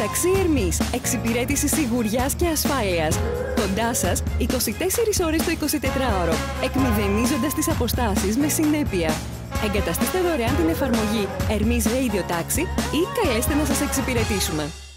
Ταξί Ερμής. Εξυπηρέτηση σιγουριάς και ασφάλειας, Κοντά σας, 24 ώρες το 24ωρο. Εκμηδενίζοντας τις αποστάσεις με συνέπεια. Εγκαταστήστε δωρεάν την εφαρμογή ερμής Radio Taxi ή καλέστε να σας εξυπηρετήσουμε.